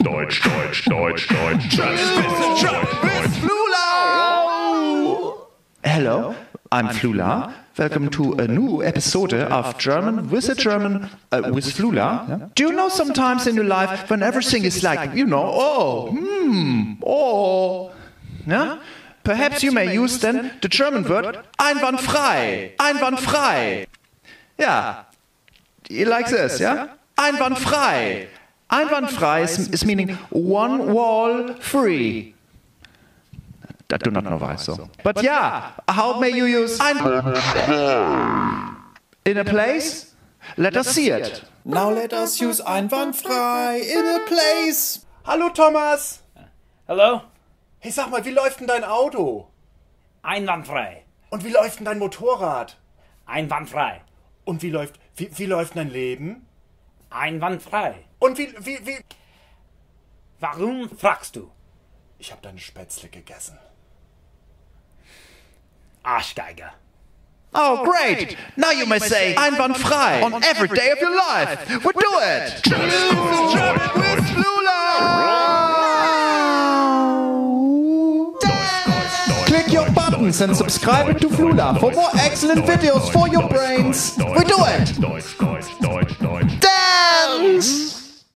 Deutsch, Deutsch, Deutsch, Deutsch. German Hello, I'm Flula. Welcome to a new episode of German with a German uh, with Flula. Do you know sometimes in your life when everything is like, you know, oh, hmm, oh, yeah? Perhaps you may use then the German word einwandfrei, einwandfrei. Yeah, you like this, yeah? Einwandfrei. Einwandfrei is, is meaning one wall free. I do not know why so. But yeah, how may you use ein in a place? Let us see it. Now let us use einwandfrei in a place. Hallo Thomas! Hallo? Hey, sag mal, wie läuft denn dein Auto? Einwandfrei. Und wie läuft denn dein Motorrad? Einwandfrei. Und wie läuft, wie, wie läuft dein Leben? Einwandfrei. Und wie, wie, wie... Warum fragst du? Ich habe deine Spätzle gegessen. Arschgeiger. Oh, great! Now you may say einwandfrei on every day of your life. We do it. with Flula. Click your buttons and subscribe to Flula for more excellent videos for your brains. We do it.